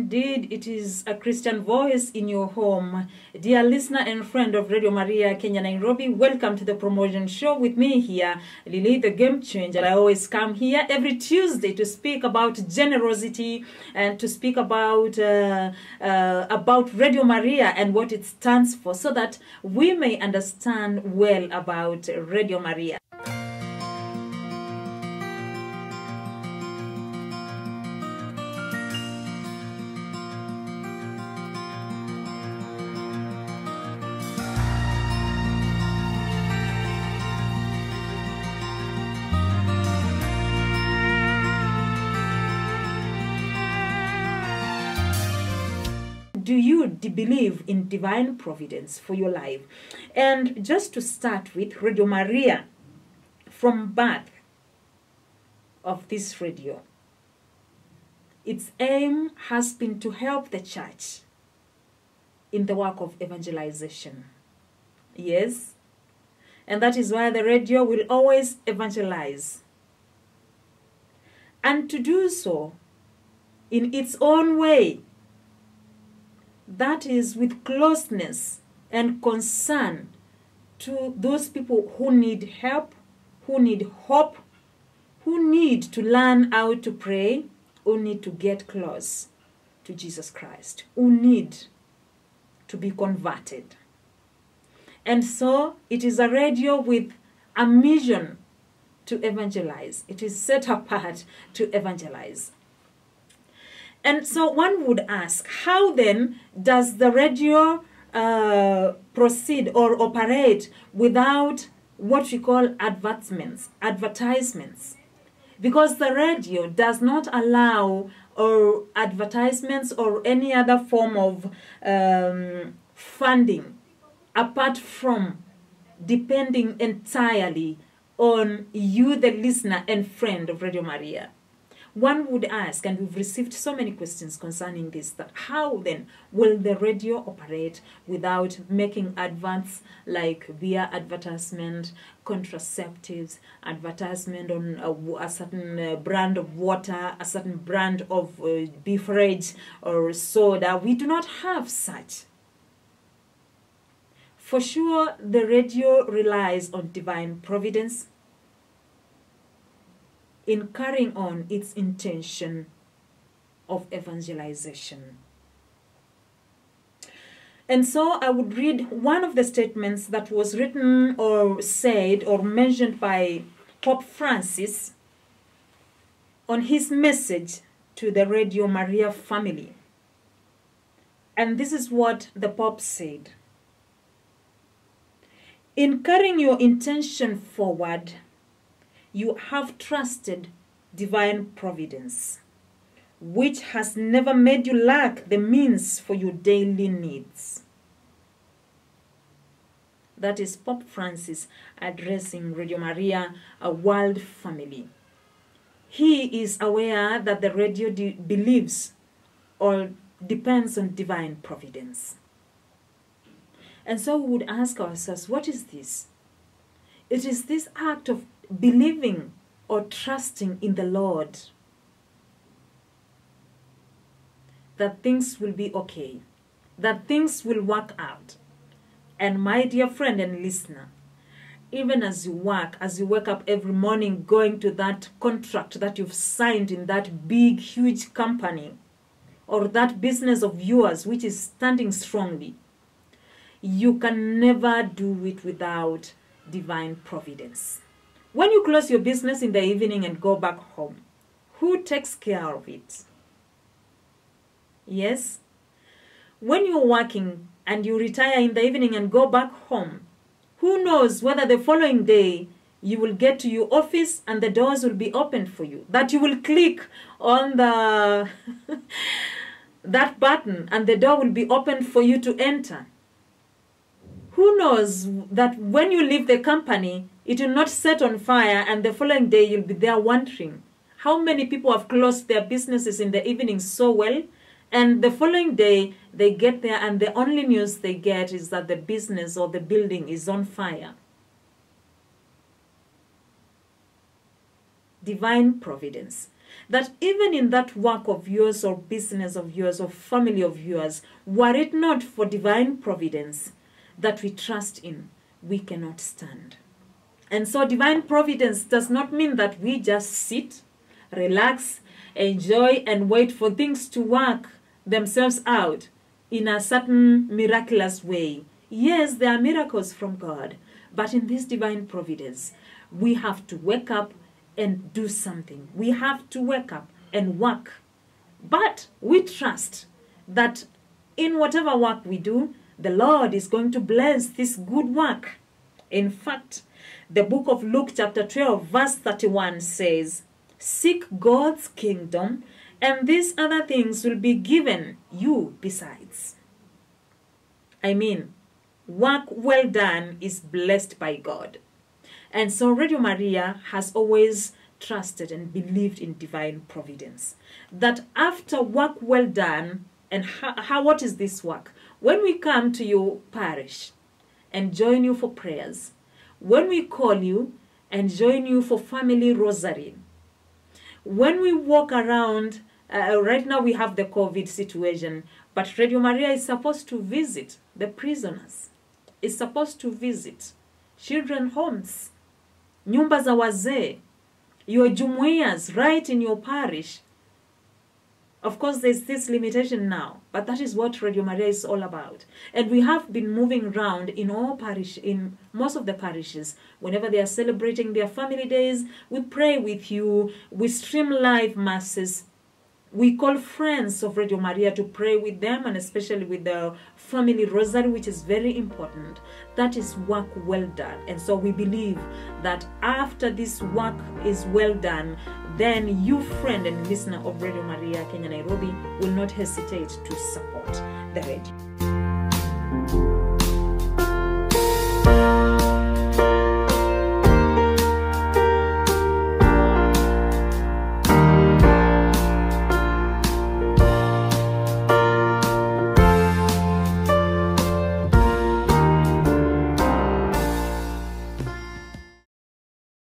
indeed it is a Christian voice in your home. Dear listener and friend of Radio Maria Kenya Nairobi, welcome to the promotion show with me here, Lilly the Game Changer. I always come here every Tuesday to speak about generosity and to speak about uh, uh, about Radio Maria and what it stands for, so that we may understand well about Radio Maria. Do you believe in divine providence for your life? And just to start with, Radio Maria, from birth of this radio, its aim has been to help the church in the work of evangelization. Yes, and that is why the radio will always evangelize. And to do so in its own way, that is with closeness and concern to those people who need help, who need hope, who need to learn how to pray, who need to get close to Jesus Christ, who need to be converted. And so it is a radio with a mission to evangelize. It is set apart to evangelize. And so one would ask, how then does the radio uh, proceed or operate without what we call advertisements, advertisements? Because the radio does not allow or advertisements or any other form of um, funding apart from depending entirely on you, the listener and friend of Radio Maria one would ask, and we've received so many questions concerning this, that how then will the radio operate without making adverts like beer advertisement, contraceptives, advertisement on a, a certain uh, brand of water, a certain brand of uh, beverage or soda? We do not have such. For sure, the radio relies on divine providence in carrying on its intention of evangelization. And so I would read one of the statements that was written or said or mentioned by Pope Francis on his message to the Radio Maria family. And this is what the Pope said In carrying your intention forward, you have trusted divine providence, which has never made you lack the means for your daily needs. That is Pope Francis addressing Radio Maria, a world family. He is aware that the radio believes or depends on divine providence. And so we would ask ourselves, what is this? It is this act of believing or trusting in the Lord that things will be okay, that things will work out. And my dear friend and listener, even as you work, as you wake up every morning going to that contract that you've signed in that big, huge company or that business of yours which is standing strongly, you can never do it without divine providence. When you close your business in the evening and go back home, who takes care of it? Yes? When you're working and you retire in the evening and go back home, who knows whether the following day you will get to your office and the doors will be opened for you? That you will click on the that button and the door will be opened for you to enter. Who knows that when you leave the company, it will not set on fire and the following day you'll be there wondering how many people have closed their businesses in the evening so well and the following day they get there and the only news they get is that the business or the building is on fire? Divine providence. That even in that work of yours or business of yours or family of yours, were it not for divine providence that we trust in, we cannot stand. And so, divine providence does not mean that we just sit, relax, enjoy, and wait for things to work themselves out in a certain miraculous way. Yes, there are miracles from God, but in this divine providence, we have to wake up and do something. We have to wake up and work. But we trust that in whatever work we do, the Lord is going to bless this good work. In fact, the book of Luke, chapter 12, verse 31 says, Seek God's kingdom, and these other things will be given you besides. I mean, work well done is blessed by God. And so Radio Maria has always trusted and believed in divine providence. That after work well done, and how, how what is this work? When we come to your parish and join you for prayers, when we call you and join you for family rosary, when we walk around, uh, right now we have the COVID situation, but Radio Maria is supposed to visit the prisoners, is supposed to visit children homes, nyumba za wazee, your jumuias right in your parish. Of course, there's this limitation now, but that is what Radio Maria is all about. And we have been moving around in all parish, in most of the parishes. Whenever they are celebrating their family days, we pray with you. We stream live masses. We call friends of Radio Maria to pray with them, and especially with the family rosary, which is very important. That is work well done. And so we believe that after this work is well done, then you, friend and listener of Radio Maria Kenya Nairobi, will not hesitate to support the radio.